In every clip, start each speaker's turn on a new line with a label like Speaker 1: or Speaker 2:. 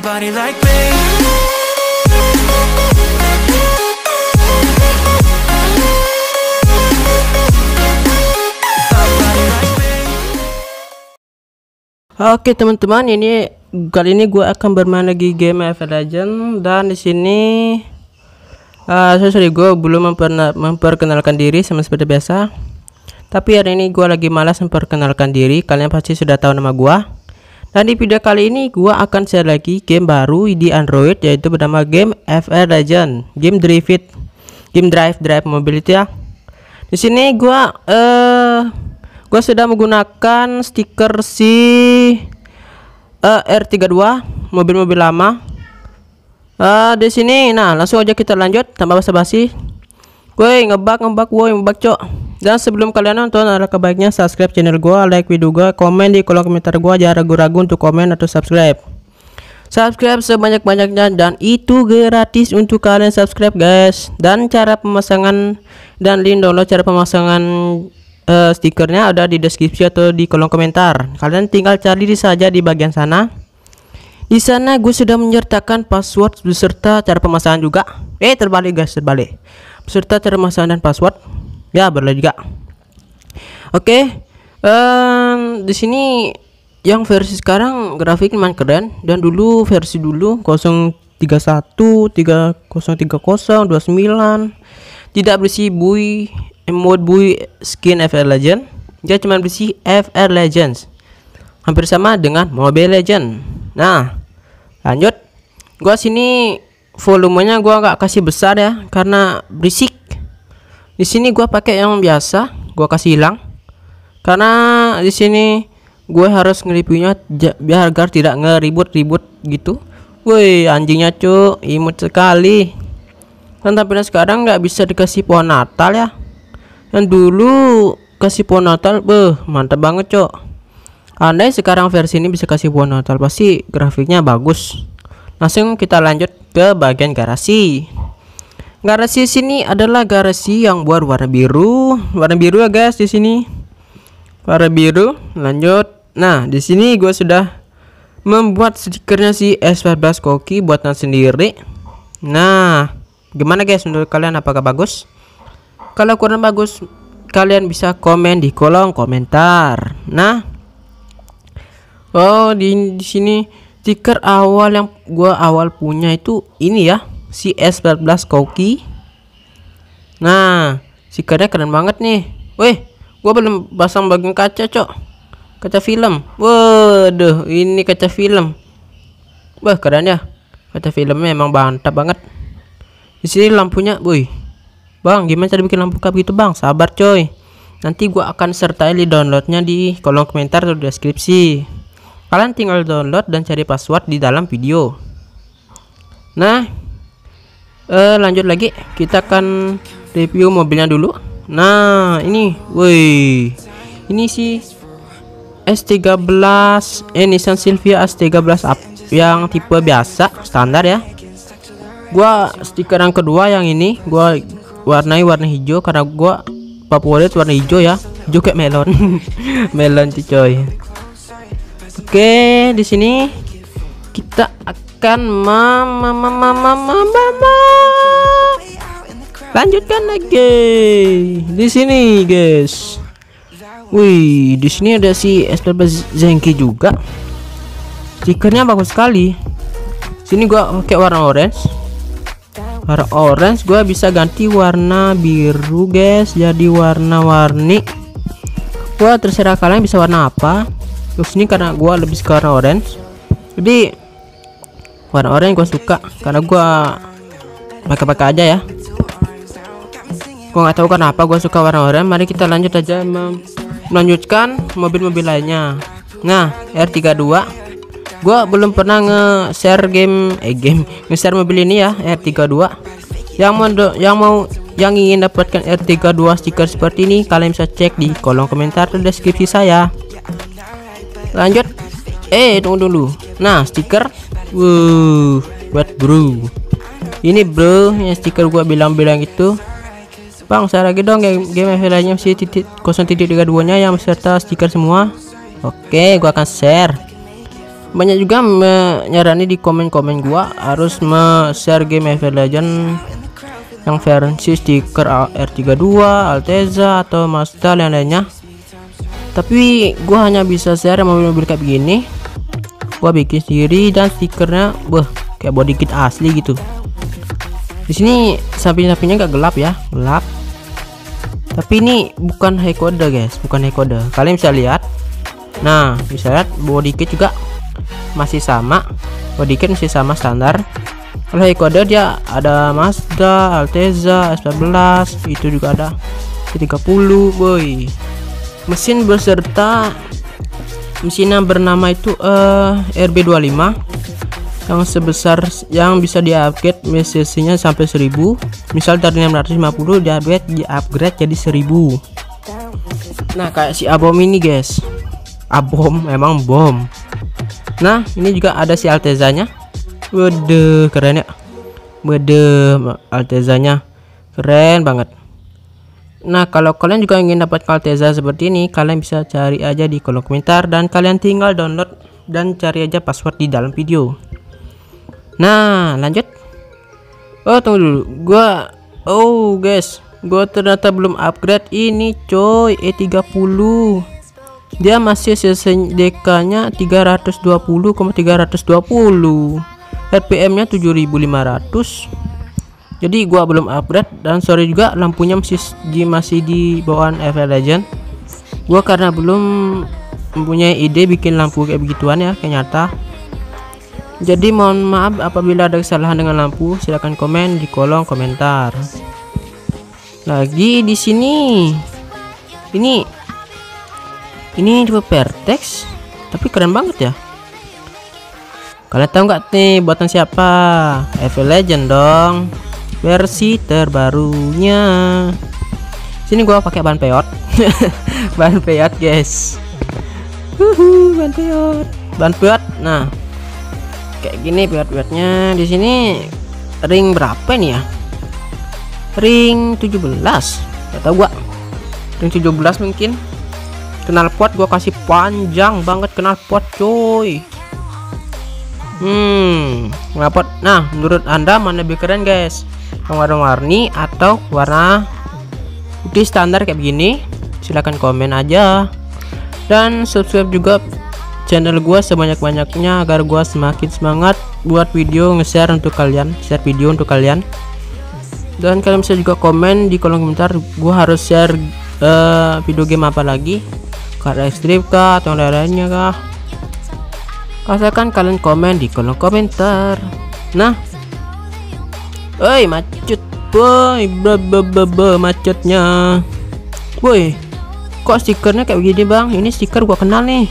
Speaker 1: somebody like me.
Speaker 2: Oke teman-teman, ini kali ini gue akan bermain lagi game FL Legend dan di sini uh, sorry gue belum memperkenalkan diri sama seperti biasa. Tapi hari ini gue lagi malas memperkenalkan diri. Kalian pasti sudah tahu nama gue. Dan di video kali ini gue akan share lagi game baru di Android yaitu bernama game FL Legend, game Drive It, game Drive Drive Mobility ya. Di sini gua eh gua sudah menggunakan stiker si eh, R32 mobil-mobil lama. Eh di sini nah langsung aja kita lanjut tanpa basa-basi. Woi ngebak ngebak woi ngebak cok. Dan sebelum kalian nonton alangkah baiknya subscribe channel gua, like video gua, komen di kolom komentar gua jangan ragu-ragu untuk komen atau subscribe. Subscribe sebanyak-banyaknya dan itu gratis untuk kalian subscribe guys. Dan cara pemasangan dan link download cara pemasangan eh, stikernya ada di deskripsi atau di kolom komentar. Kalian tinggal cari di saja di bagian sana. Di sana gue sudah menyertakan password beserta cara pemasangan juga. Eh terbalik guys, terbalik. Beserta cara pemasangan dan password. Ya berlalu juga. Oke. em, di sini yang versi sekarang grafik main keren. Dan dulu versi dulu 031 3030 29 tidak berisi bui emot bui skin FR Legend dia cuma berisi FR Legends. Hampir sama dengan Mobile Legend nah lanjut. Gua sini volumenya gua nggak kasih besar ya karena berisik di sini gua pakai yang biasa gua kasih hilang. Karena di sini gue harus ngeripunya biar agar tidak ngeribut-ribut gitu. Woi anjingnya cuk. Imut sekali. Dan tampilnya sekarang nggak bisa dikasih pohon natal ya. Yang dulu kasih pohon natal beh mantap banget cok andai sekarang versi ini bisa kasih pohon natal pasti grafiknya bagus. Langsung kita lanjut ke bagian garasi garasi sini adalah garasi yang buat warna biru. Warna biru ya guys di sini. Warna biru lanjut. Nah di sini gue sudah membuat stikernya si S14 koki buatan sendiri. Nah gimana guys menurut kalian? Apakah bagus? Kalau kurang bagus kalian bisa komen di kolom komentar. Nah oh di, di sini stiker awal yang gua awal punya itu ini ya si S14 koki. Nah stikernya keren banget nih. Weh gua belum pasang bagian kaca cok. Kaca film. Waduh ini kaca film. Wah keren ya. Kaca filmnya emang mantap banget. Di sini lampunya woi. Bang gimana cara bikin lampu kap gitu bang? Sabar coy. Nanti gua akan sertai di downloadnya di kolom komentar atau deskripsi. Kalian tinggal download dan cari password di dalam video. Nah eh, lanjut lagi. Kita akan review mobilnya dulu. Nah ini. Woi. Ini sih S13 eh Nissan Silvia S13 up yang tipe biasa standar ya. Gua stiker yang kedua yang ini gua warnai warna hijau karena gua favorit warna hijau ya. Kayak melon. Melon sih coy. Oke di sini kita akan mama mama mama mama lanjutkan lagi di sini guys Wih, di sini ada si S12 Zenki juga. Stikernya bagus sekali. Sini gua pakai warna orange. Warna orange gua bisa ganti warna biru, guys. Jadi warna-warni. Gua terserah kalian bisa warna apa. Terus ini karena gua lebih suka warna orange. Jadi warna orange gua suka karena gua pakai-pakai aja ya. Gua nggak tahu kenapa gua suka warna orange. Mari kita lanjut aja melanjutkan mobil-mobil lainnya. Nah R32 gua belum pernah nge-share game eh game. Nge-share mobil ini ya R32 yang mau yang mau yang ingin dapatkan R32 stiker seperti ini kalian bisa cek di kolom komentar atau deskripsi saya. Lanjut. Eh tunggu dulu. Nah stiker. Wuh buat bro. Ini bro yang stiker gua bilang-bilang itu Bang, saya lagi dong game game lainnya si titik 0.32 nya yang beserta stiker semua. Oke, gua akan share. banyak juga menyarani di komen-komen gua harus me-share game Mobile Legend yang versi stiker R32, Alteza atau Mazda yang lainnya. Tapi gua hanya bisa share mobil-mobil kayak begini. Gua bikin sendiri dan stikernya, wah kayak body kit asli gitu. Di sini samping-sampingnya gak gelap ya, gelap. Tapi ini bukan high code guys, bukan high code. Kalian bisa lihat. Nah, bisa lihat body kit juga masih sama. Body kit masih sama standar. Kalau kode dia ada Mazda, Alteza, S14 itu juga ada. C30 boy. Mesin beserta mesin yang bernama itu uh, RB25 yang sebesar yang bisa di upgrade mesinnya sampai 1000 misal dari 650 di upgrade di upgrade jadi 1000 nah kayak si abom ini guys abom emang bom Nah, ini juga ada si Altezanya. Waduh, keren ya. Waduh, Altezanya. Keren banget. Nah, kalau kalian juga ingin dapat Alteza seperti ini, kalian bisa cari aja di kolom komentar dan kalian tinggal download dan cari aja password di dalam video. Nah, lanjut. Oh, tunggu dulu. Gua Oh, guys. Gua ternyata belum upgrade ini, coy. E30 dia masih DK nya 320,320 RPM nya 7500 jadi gua belum upgrade dan sorry juga lampunya masih di masih di bawaan FL Legend gua karena belum mempunyai ide bikin lampu kayak begituan ya nyata jadi mohon maaf apabila ada kesalahan dengan lampu. Silahkan komen di kolom komentar. Lagi di sini. Ini. Ini tipe pertex tapi keren banget ya. Kalian tahu nggak nih buatan siapa? Evil Legend dong. Versi terbarunya. Sini gua pakai bahan peot. Bahan peot guys. Uhuh, bahan peot. Bahan peot nah kayak gini peot-peotnya di sini ring berapa nih ya? Ring 17 gak tau gua. Ring 17 mungkin. Kenal pot gua kasih panjang banget kenal pot coy hmm ngapot nah menurut anda mana lebih keren guys? Yang warna-warni atau warna putih standar kayak begini? Silahkan komen aja. Dan subscribe juga channel gua sebanyak-banyaknya agar gua semakin semangat buat video nge-share untuk kalian share video untuk kalian. Dan kalian bisa juga komen di kolom komentar gua harus share uh, video game apa lagi? Karena ekstrim kah atau lain-lainnya kah? Katakan kalian komen di kolom komentar. Nah. Oi macet boy. Bebe macetnya. Boy kok stikernya kayak begini bang? Ini stiker gua kenal nih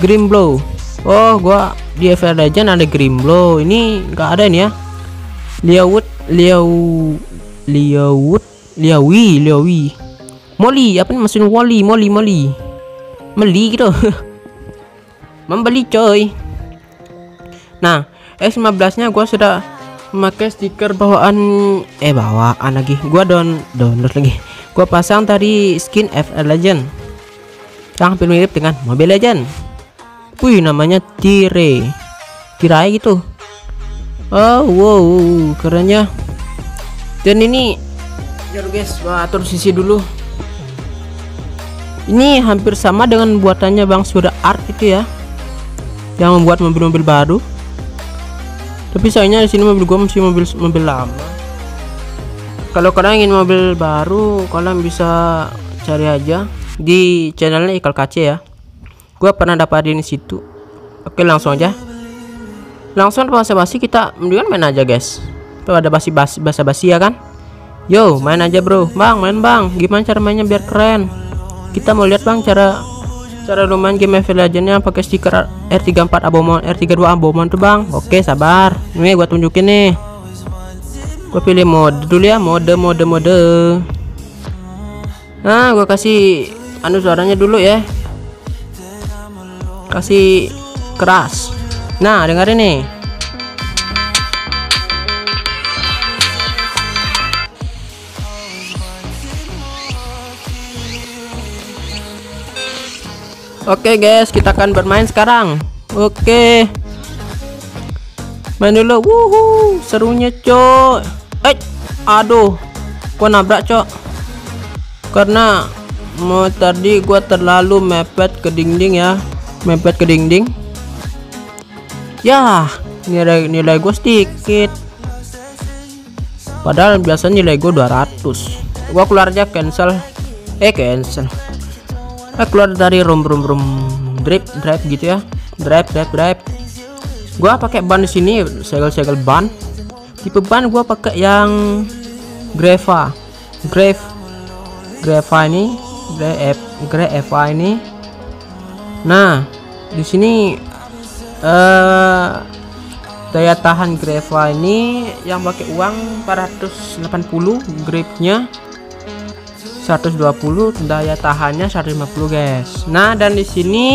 Speaker 2: green blow. Oh gua di FR Legend ada green blow. Ini enggak ada nih ya? Liawood Liau Liawood Liawi Liawi Molly apa nih mesin Wally? Molly Molly. Meli gitu. Membeli coy. Nah S15 nya gua sudah memakai stiker bawaan eh bawaan lagi. Gua down download lagi. Gua pasang tadi skin FL Legend. Yang hampir mirip dengan Mobile Legend wih namanya Tire. Tirai gitu. Oh wow kerennya. Dan ini ya guys atur sisi dulu. Ini hampir sama dengan buatannya Bang Surya Art itu ya. Yang membuat mobil-mobil baru. Tapi sayangnya di sini mobil gua masih mobil mobil lama. Kalau kalian ingin mobil baru kalian bisa cari aja di channelnya Ikal Kace ya gua pernah dapat di situ. Oke langsung aja. Langsung basa-basi kita mendingan main aja guys. Tuh ada basi-basi basa-basi ya kan? Yo main aja bro. Bang main bang. Gimana cara mainnya biar keren? Kita mau lihat bang cara cara lumayan game Mobile Legendnya pakai stiker R34 Abomon R32 Abomon tuh bang. Oke sabar. Ini gua tunjukin nih. Gua pilih mode dulu ya. Mode mode mode. Nah gua kasih anu suaranya dulu ya kasih keras nah dengerin nih Oke okay guys, kita akan bermain sekarang. Oke. Main dulu. Wuhu, serunya, Cok. Eh, aduh. Gua nabrak, Cok. Karena mau tadi gua terlalu mepet ke dinding ya. Mepet ke dinding. Ya, nilai nilai gue sedikit. Padahal biasanya nilai gue 200. Gua keluar aja cancel. Eh, cancel. Eh, keluar dari room room room drip drive gitu ya. Drive drive drive. Gua pakai ban di sini, segel-segel ban. Tipe ban gua pakai yang Greva. Grave Greva ini, Grave Greva ini. Nah, di sini eh daya tahan Greva ini yang pakai uang 480 gripnya 120 daya tahannya 150 guys. Nah dan di sini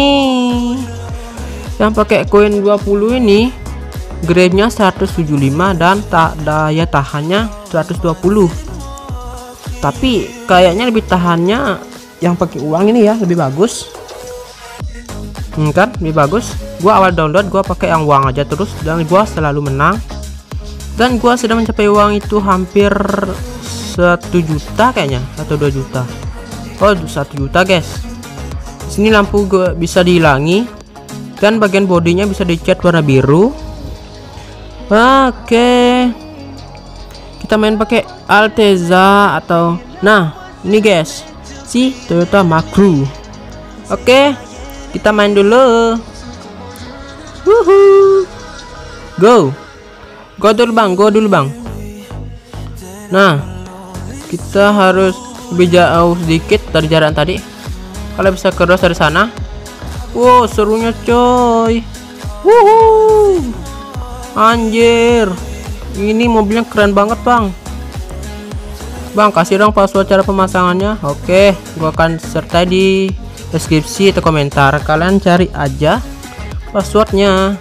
Speaker 2: yang pakai koin 20 ini grade-nya 175 dan tak daya tahannya 120 tapi kayaknya lebih tahannya yang pakai uang ini ya lebih bagus hmm, kan? Lebih bagus. Gua awal download gua pakai yang uang aja terus. Dan gua selalu menang. Dan gua sudah mencapai uang itu hampir satu juta kayaknya. Atau 2 juta. Oh satu juta guys. Sini lampu gua bisa dihilangi. Dan bagian bodinya bisa dicat warna biru. Oke. Kita main pakai Alteza atau nah ini guys si Toyota Macru oke kita main dulu. Woohoo. go. Go dulu bang. Go dulu bang. Nah kita harus lebih jauh sedikit dari jarak tadi. Kalau bisa cross dari sana. Wow serunya coy. Wuhu. anjir. Ini mobilnya keren banget bang. Bang kasih dong password cara pemasangannya. Oke gua akan sertai di deskripsi atau komentar kalian cari aja passwordnya.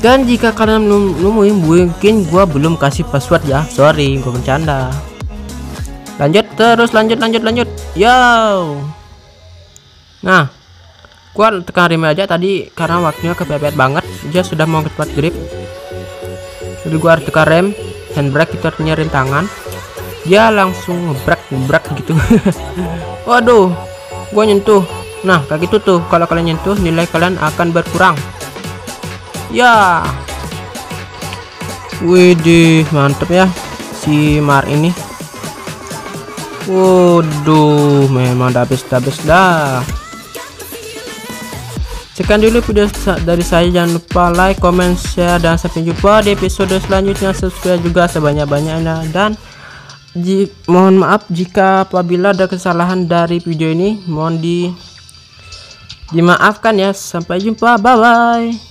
Speaker 2: Dan jika kalian belum nemuin mungkin gua belum kasih password ya. Sorry gua bercanda. Lanjut terus lanjut lanjut lanjut. Yo! Nah gua tekan rem aja tadi karena waktunya kepepet banget. Dia sudah mau ke tempat grip. Jadi gua harus tekan rem handbrake itu artinya rem tangan. Dia langsung ngebrak ngebrak gitu. Waduh gua nyentuh. Nah kayak gitu tuh. Kalau kalian nyentuh nilai kalian akan berkurang. Ya. Widih mantep ya si Mar ini. Waduh memang dabis-dabis dah. Sekian dulu video dari saya. Jangan lupa like comment share dan sampai jumpa di episode selanjutnya. Subscribe juga sebanyak-banyaknya. Dan Mohon maaf jika apabila ada kesalahan dari video ini. Mohon di dimaafkan ya. Sampai jumpa. Bye bye